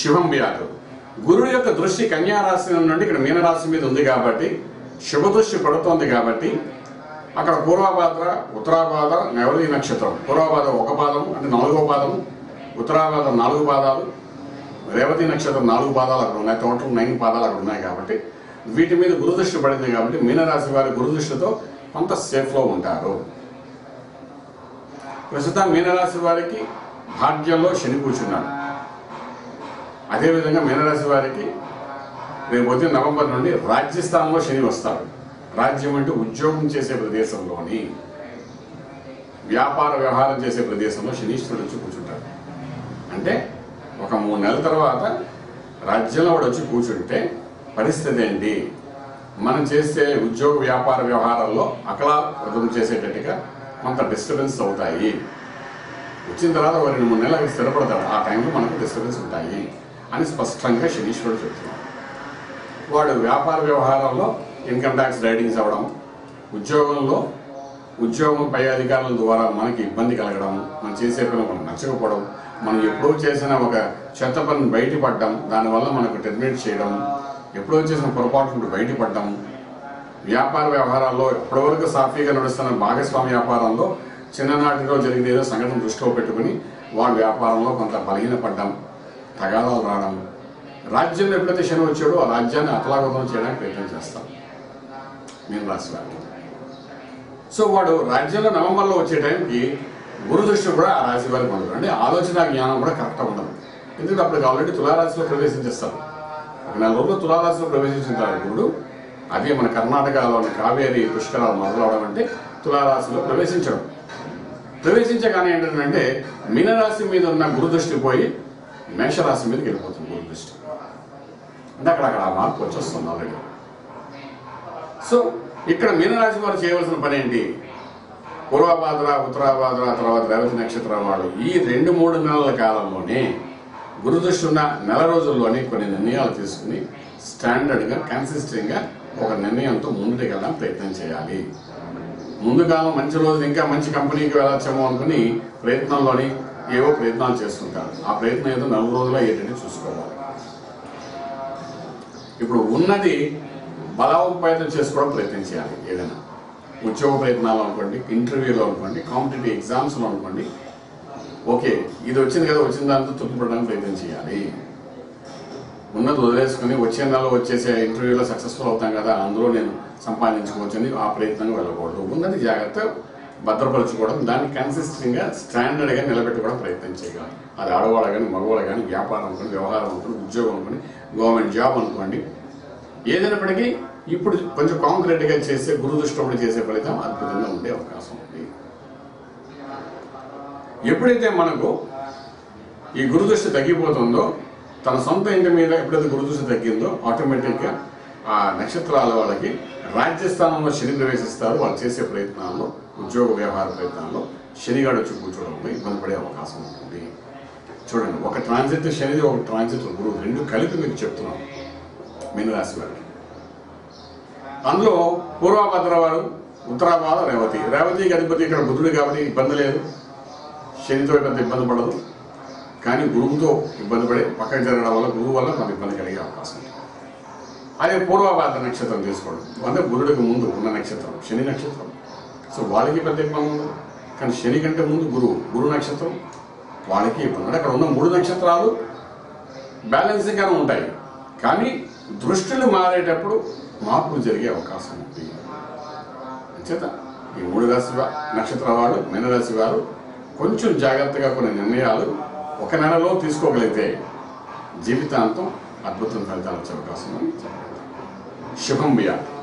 శుభం వ్యాధు గురుడు యొక్క దృష్టి కన్యా రాశి నుండి ఇక్కడ మీనరాశి మీద ఉంది కాబట్టి శుభ దృష్టి పడుతోంది కాబట్టి అక్కడ పూర్వభాద్ర ఉత్తరాభాద్ర నెవలి నక్షత్రం. పూర్వభాద్ర ఒక పాదం అంటే నాలుగో పాదము ఉత్తరాభాద్ర నాలుగు పాదాలు రేవతి నక్షత్రం నాలుగు పాదాలు అక్కడ ఉన్నాయి. టోటల్ నైన్ పాదాలు అక్కడ ఉన్నాయి కాబట్టి వీటి మీద గురుదృష్టి పడింది కాబట్టి మీనరాశి వారి గురుదృష్టితో కొంత సేఫ్లో ఉంటారు. ప్రస్తుతం మీనరాశి వారికి భాగ్యంలో శని కూర్చున్నారు అదేవిధంగా మీనరాశి వారికి రేపు వచ్చే నవంబర్ నుండి రాజ్యస్థానంలో శని వస్తాడు రాజ్యం అంటే ఉద్యోగం చేసే ప్రదేశంలోని వ్యాపార వ్యవహారం చేసే ప్రదేశంలో శనీశ్వరుడు వచ్చి కూర్చుంటాడు. అంటే ఒక మూడు నెలల తర్వాత రాజ్యంలో వాడు వచ్చి కూర్చుంటే పరిస్థితి ఏంటి? మనం చేసే ఉద్యోగ వ్యాపార వ్యవహారాల్లో అకలాపదం చేసేటట్టుగా కొంత డిస్టర్బెన్స్ అవుతాయి. వచ్చిన తర్వాత ఒక రెండు మూడు నెలలు అక్కడ స్థిరపడతాడు ఆ టైంలో మనకు డిస్టర్బెన్స్ ఉంటాయి. అని స్పష్టంగా శనీశ్వరుడు చెప్తున్నాడు. వాడు వ్యాపార వ్యవహారాల్లో ఇన్కమ్ ట్యాక్స్ రైడింగ్స్ అవ్వడం ఉద్యోగంలో ఉద్యోగం పై అధికారుల ద్వారా మనకి ఇబ్బంది కలగడం మనం చేసే పని మనకు నచ్చకపోవడం మనం ఎప్పుడో చేసిన ఒక చెత్త పని బయటపడడం దానివల్ల మనకు టెర్మినేట్ చేయడం ఎప్పుడో చేసిన పొరపాటు బయటపడడం వ్యాపార వ్యవహారాల్లో ఎప్పటివరకు సాఫీగా నడుస్తున్న భాగస్వామి వ్యాపారంలో చిన్ననాటిలో జరిగిన ఏదో సంఘటన దృష్టిలో పెట్టుకుని వాడి వ్యాపారంలో కొంత బలహీనపడ్డం తగాదాలు రావడం. రాజ్యంలో ఎప్పుడైతే శని వచ్చాడో ఆ రాజ్యాన్ని అతలాగతం చేయడానికి ప్రయత్నం చేస్తాం. నేను రాసి వారికి సో వాడు రాజ్యంలో నవంబర్లో వచ్చే టైంకి గురు దృష్టి కూడా ఆ రాశి వారికి ఉండదు అంటే ఆలోచన జ్ఞానం కూడా కరెక్ట్గా ఉండదు. ఎందుకంటే అప్పటికి ఆల్రెడీ తులారాశిలో ప్రవేశించేస్తారు ఒక నెల రోజులు తులారాశిలో ప్రవేశించిన తర్వాత గురుడు అదే మన కర్ణాటకలోని కావేరి పుష్కరాలు మొదలవడం అంటే తులారాశిలో ప్రవేశించడం. ప్రవేశించగానే ఏంటంటే మీనరాశి మీద ఉన్న గురుదృష్టి పోయి మేషరాశి మీదకి వెళ్ళిపోతుంది గురు దృష్టి. అంటే అక్కడ అక్కడ మార్పు వచ్చేస్తుంది ఆల్రెడీ సో ఇక్కడ మీనరాశి వారు చేయవలసిన పని ఏంటి? పూర్వభాద్ర ఉత్తరాభాద్ర తర్వాత రేవతి నక్షత్రం వాళ్ళు ఈ రెండు మూడు నెలల కాలంలోనే గురుదృష్టి ఉన్న నెల రోజుల్లోనే కొన్ని నిర్ణయాలు తీసుకుని స్టాండర్డ్గా కన్సిస్టెంట్గా ఒక నిర్ణయంతో ముందుకు వెళ్ళడానికి ప్రయత్నం చేయాలి. ముందు కాలం మంచి రోజు ఇంకా మంచి కంపెనీకి వెళ్ళొచ్చేమో అనుకుని ప్రయత్నంలోని ఏవో ప్రయత్నాలు చేస్తుంటారు. ఆ ప్రయత్నం ఏదో నలుగు రోజులు అయ్యేటట్టు చూసుకోవాలి. ఇప్పుడు ఉన్నది బలోపేతం చేసుకోవడం ప్రయత్నం చేయాలి ఏదైనా. ఉద్యోగ ప్రయత్నాలు అనుకోండి ఇంటర్వ్యూలో అనుకోండి కాంపిటేటివ్ ఎగ్జామ్స్లో అనుకోండి. ఓకే ఇది వచ్చింది కదా వచ్చిన దాంతో తృప్తిపడడానికి ప్రయత్నం చేయాలి. ఉన్నది వదిలేసుకుని వచ్చే నెలలో వచ్చేసే ఇంటర్వ్యూలో సక్సెస్ఫుల్ అవుతాం కదా అందులో నేను సంపాదించుకోవచ్చని ఆ ప్రయత్నంగా వెళ్ళకూడదు. ఉన్నది జాగ్రత్త భద్రపరచుకోవడం దాన్ని కన్సిస్టెంట్గా స్టాండర్డ్గా నిలబెట్టుకోవడం ప్రయత్నం చేయాలి. అది ఆడవాళ్ళు కానీ మగవాళ్ళు కానీ వ్యాపారం అనుకోండి వ్యవహారం అనుకోండి ఉద్యోగం అనుకోండి గవర్నమెంట్ జాబ్ అనుకోండి ఏదైనప్పటికీ ఇప్పుడు కొంచెం కాంక్రీట్గా చేసే గురుదృష్టపడి చేసే ఫలితం అద్భుతంగా ఉండే అవకాశం ఉంది. ఎప్పుడైతే మనకు ఈ గురుదృష్టి తగ్గిపోతుందో తన సొంత ఇంటి మీద ఎప్పుడైతే గురుదృష్టి తగ్గిందో ఆటోమేటిక్గా ఆ నక్షత్రాల వాళ్ళకి రాజ్యస్థానంలో శని ప్రవేశిస్తారు వాళ్ళు చేసే ప్రయత్నాల్లో ఉద్యోగ వ్యవహార ప్రయత్నాల్లో శనిగాడు వచ్చి కూర్చోవడంలో ఇబ్బంది పడే అవకాశం ఉంటుంది. చూడండి ఒక ట్రాన్సిట్ శనిది ఒక ట్రాన్సిట్ గురువు రెండు కలిపి మీకు చెప్తున్నాం మీనరాశి వారికి. అందులో పూర్వభద్ర వారు ఉత్తరాభాద రేవతి. రేవతికి అధిపతి ఇక్కడ బుధుడు కాబట్టి ఇబ్బంది లేదు. శనితో పెద్ద ఇబ్బంది పడదు. కానీ గురువుతో ఇబ్బంది పడే పక్కకి జరగడం వల్ల గురువు వల్ల కొంత ఇబ్బంది కలిగే అవకాశం ఉంది. అదే పూర్వభాద్ర నక్షత్రం తీసుకోవడం అంటే బుధుడికి ముందు ఉన్న నక్షత్రం శని నక్షత్రం. సో వాళ్ళకి పెద్ద ఇబ్బంది ఉండదు కానీ శని కంటే ముందు గురువు గురు నక్షత్రం. వాళ్ళకి ఇబ్బంది అక్కడ ఉన్న మూడు నక్షత్రాలు బ్యాలెన్సింగ్గానే ఉంటాయి. కానీ దృష్టిలు మారేటప్పుడు మార్పులు జరిగే అవకాశం ఉంది. అంచేత ఈ మూడు రాశి నక్షత్ర వారు మీనరాశి వారు కొంచెం జాగ్రత్తగా కొన్ని నిర్ణయాలు ఒక నెలలో తీసుకోగలిగితే జీవితాంతం అద్భుతం ఫలితాలు వచ్చే అవకాశం ఉంది. శుభం వ్యాధి